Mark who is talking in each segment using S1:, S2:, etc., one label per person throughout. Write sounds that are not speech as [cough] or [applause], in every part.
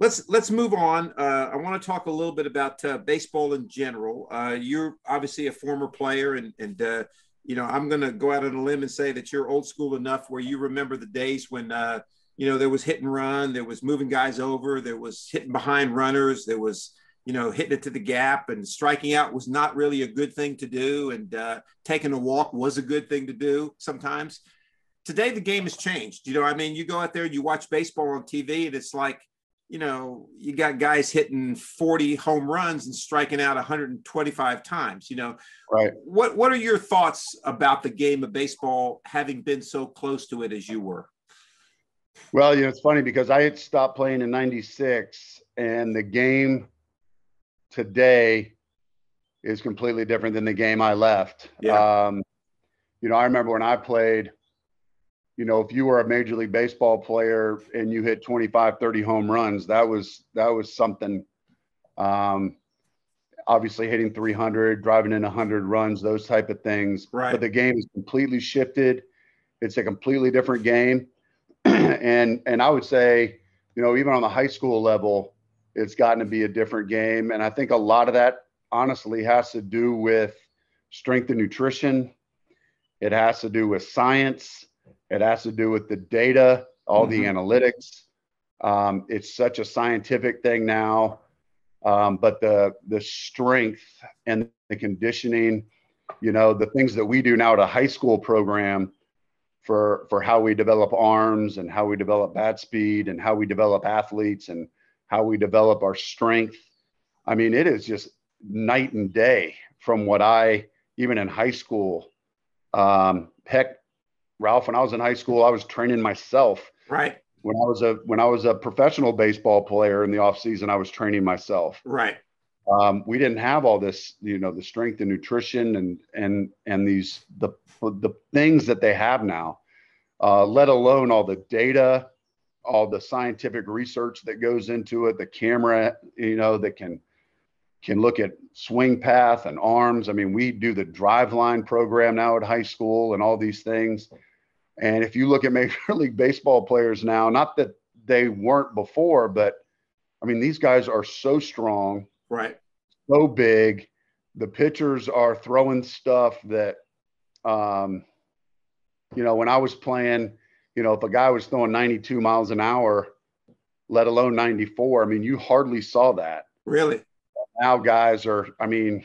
S1: let's let's move on. Uh, I want to talk a little bit about uh, baseball in general. Uh, you're obviously a former player, and and uh, you know I'm going to go out on a limb and say that you're old school enough where you remember the days when uh, you know there was hit and run, there was moving guys over, there was hitting behind runners, there was you know hitting it to the gap, and striking out was not really a good thing to do, and uh, taking a walk was a good thing to do sometimes. Today the game has changed. You know, I mean, you go out there, and you watch baseball on TV, and it's like you know, you got guys hitting 40 home runs and striking out 125 times, you know.
S2: Right.
S1: What what are your thoughts about the game of baseball having been so close to it as you were?
S2: Well, you know, it's funny because I had stopped playing in 96 and the game today is completely different than the game I left.
S1: Yeah.
S2: Um, you know, I remember when I played you know, if you were a major league baseball player and you hit 25, 30 home runs, that was that was something. Um, obviously hitting 300, driving in 100 runs, those type of things.
S1: Right.
S2: But the game is completely shifted. It's a completely different game. [clears throat] and and I would say, you know, even on the high school level, it's gotten to be a different game. And I think a lot of that honestly has to do with strength and nutrition. It has to do with science. It has to do with the data, all mm-hmm. the analytics. Um, it's such a scientific thing now, um, but the the strength and the conditioning, you know, the things that we do now at a high school program for for how we develop arms and how we develop bat speed and how we develop athletes and how we develop our strength. I mean, it is just night and day from what I even in high school. Um, heck, Ralph, when I was in high school, I was training myself.
S1: Right.
S2: When I was a when I was a professional baseball player in the off season, I was training myself.
S1: Right.
S2: Um, we didn't have all this, you know, the strength and nutrition and and and these the the things that they have now, uh, let alone all the data, all the scientific research that goes into it, the camera, you know, that can can look at swing path and arms. I mean, we do the Driveline program now at high school and all these things. And if you look at [laughs] Major League Baseball players now, not that they weren't before, but I mean, these guys are so strong,
S1: right?
S2: So big. The pitchers are throwing stuff that, um, you know, when I was playing, you know, if a guy was throwing 92 miles an hour, let alone 94, I mean, you hardly saw that.
S1: Really?
S2: Now guys are, I mean,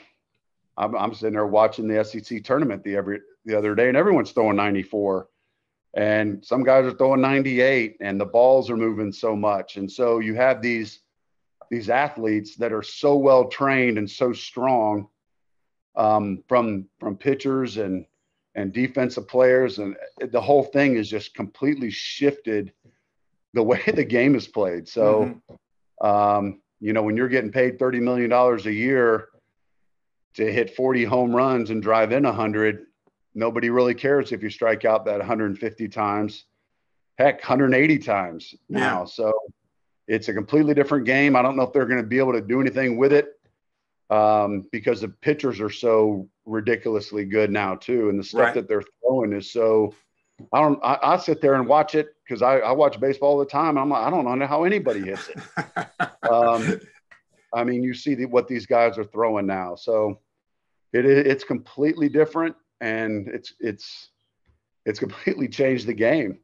S2: I'm, I'm sitting there watching the SEC tournament the every the other day, and everyone's throwing 94 and some guys are throwing 98 and the balls are moving so much. And so you have these these athletes that are so well trained and so strong um, from from pitchers and and defensive players. And the whole thing is just completely shifted the way [laughs] the game is played. So mm-hmm. um, you know when you're getting paid 30 million dollars a year to hit 40 home runs and drive in 100 nobody really cares if you strike out that 150 times, heck, 180 times yeah. now. So it's a completely different game. I don't know if they're going to be able to do anything with it um, because the pitchers are so ridiculously good now too, and the stuff right. that they're throwing is so. I don't. I, I sit there and watch it because I, I watch baseball all the time. I'm like, I don't know how anybody hits it. [laughs] um, I mean, you see the, what these guys are throwing now, so it, it's completely different and it's it's it's completely changed the game.